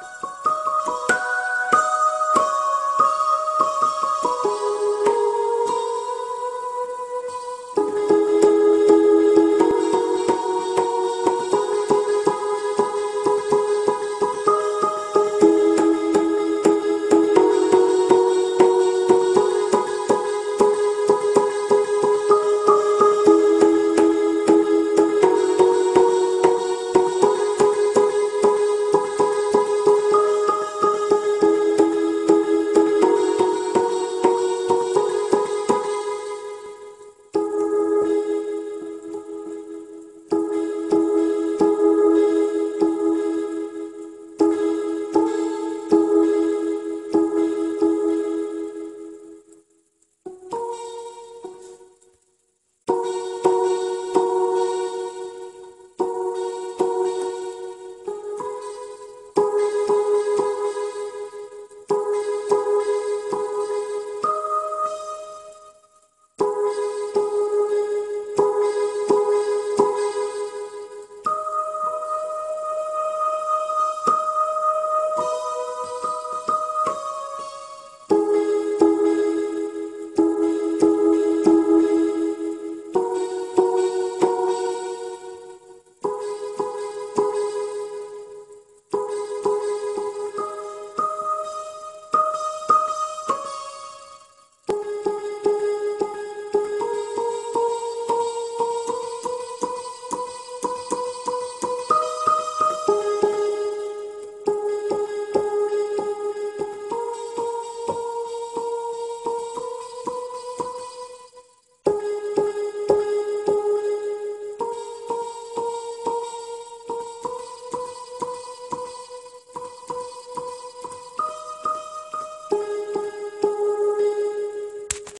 you